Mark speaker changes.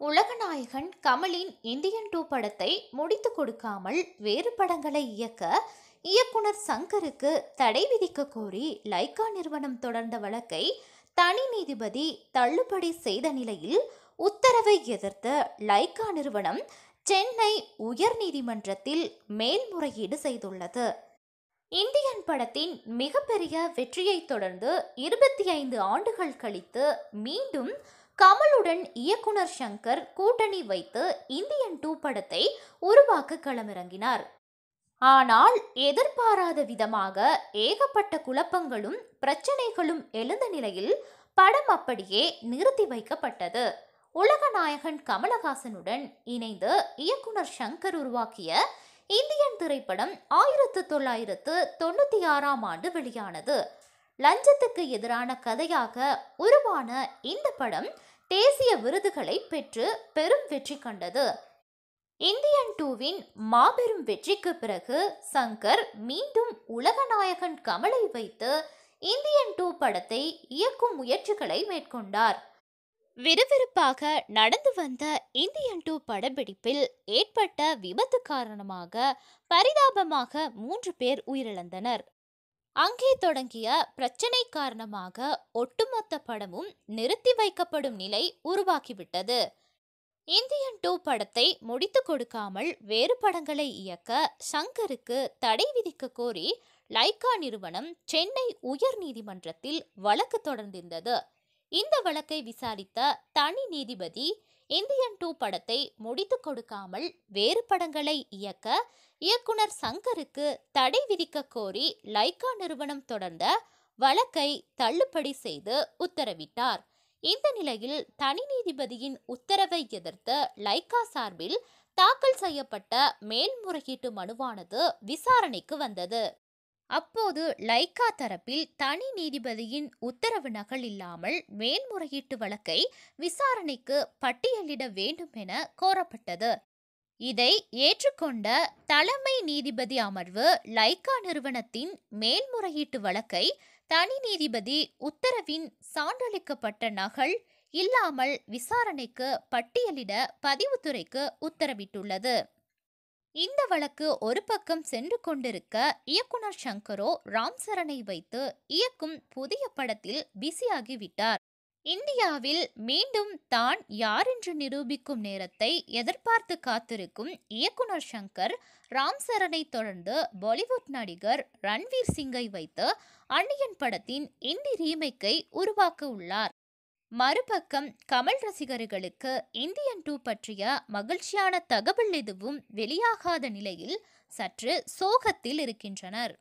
Speaker 1: உலகநாயகன் கமலின் Indian two படத்தை முடித்து கொடுக்காமல் வேறு படங்களை இயக்க இயக்குனர் சங்கருக்கு தடை விதிக்க கோரி லைக்கா நிறுவனம் தொடர்ந்த வழக்கை தனி நீதிபதி தள்ளுபடி செய்த நிலையில் உத்தரவை எதிர்த்து லைக்கா நிறுவனம் சென்னை உயர்நீதிமன்றத்தில் மேல்முறையீடு செய்துள்ளது. இந்தியன் படத்தின் மிகப்பெரிய வெற்றியை தொடர்ந்து இருபத்தி ஐந்து ஆண்டுகள் கழித்து மீண்டும் கமலுடன் இயக்குனர் சங்கர் கூட்டணி வைத்து இந்தியன் டூ படத்தை உருவாக்க களமிறங்கினார். ஆனால் எதிர்பாராத விதமாக ஏகப்பட்ட குழப்பங்களும் பிரச்சனைகளும் எழுந்த நிலையில் படம் அப்படியே நிறுத்தி வைக்கப்பட்டது. உலகநாயகன் கமலஹாசனுடன் இணைந்து இயக்குனர் சங்கர் உருவாக்கிய இந்தியன் திரைப்படம் ஆயிரத்து தொள்ளாயிரத்து தொண்ணூற்றி ஆறாம் ஆண்டு வெளியானது. லஞ்சத்துக்கு எதிரான கதையாக உருவான இந்த படம் தேசிய விருதுகளை பெற்று பெரும் வெற்றி கண்டது. இந்தியன் டூவின் மாபெரும் வெற்றிக்கு பிறகு சங்கர் மீண்டும் உலகநாயகன் கமலை வைத்து இந்தியன் டூ படத்தை இயக்கும் முயற்சிகளை மேற்கொண்டார். விறுவிறுப்பாக நடந்து வந்த இந்தியன் டூ படப்பிடிப்பில் ஏற்பட்ட விபத்து காரணமாக பரிதாபமாக மூன்று பேர் உயிரிழந்தனர். அங்கே தொடங்கிய பிரச்சனை காரணமாக ஒட்டுமொத்த படமும் நிறுத்தி வைக்கப்படும் நிலை உருவாக்கிவிட்டது இந்தியன் டூ படத்தை முடித்து கொடுக்காமல் வேறு படங்களை இயக்க சங்கருக்கு தடை விதிக்க கோரி லைகா நிறுவனம் சென்னை உயர் நீதிமன்றத்தில் வழக்கு தொடர்ந்திருந்தது. இந்த வழக்கை விசாரித்த தனி நீதிபதி இந்தியன் டூ படத்தை முடித்து கொடுக்காமல் வேறு படங்களை இயக்க இயக்குனர் சங்கருக்கு தடை விதிக்க கோரி லைக்கா நிறுவனம் தொடர்ந்த வழக்கை தள்ளுபடி செய்து உத்தரவிட்டார். இந்த நிலையில் தனி நீதிபதியின் உத்தரவை எதிர்த்து லைக்கா சார்பில் தாக்கல் செய்யப்பட்ட மேல்முறையீட்டு மனுவானது விசாரணைக்கு வந்தது. அப்போது லைக்கா தரப்பில் தனி நீதிபதியின் உத்தரவு நகல் இல்லாமல் மேல்முறையீட்டு வழக்கை விசாரணைக்கு பட்டியலிட வேண்டும் என கோரப்பட்டது. இதை ஏற்றுக்கொண்ட தலைமை நீதிபதி அமர்வு லைக்கா நிறுவனத்தின் மேல்முறையீட்டு வழக்கை தனி நீதிபதி உத்தரவின் சான்றளிக்கப்பட்ட நகல் இல்லாமல் விசாரணைக்கு பட்டியலிட பதிவுத்துறைக்கு உத்தரவிட்டுள்ளது. இந்த வழக்கு ஒரு பக்கம் சென்று கொண்டிருக்க இயக்குனர் சங்கரோ ராம் சரணை வைத்து இயக்கும் புதிய படத்தில் பிஸியாகிவிட்டார். இந்தியாவில் மீண்டும் தான் யார் என்று நிரூபிக்கும் நேரத்தை எதிர்பார்த்து காத்திருக்கும் இயக்குனர் சங்கர் ராம் சரணை தொடர்ந்து பாலிவுட் நடிகர் ரன்வீர் சிங்கை வைத்து அன்னியன் படத்தின் இந்தி ரீமேக்கை உருவாக்க உள்ளார். மறுபக்கம் கமல் ரசிகர்களுக்கு இந்தியன் டூ பற்றிய மகிழ்ச்சியான தகவல் எதுவும் வெளியாகாத நிலையில் சற்று சோகத்தில் இருக்கின்றனர்.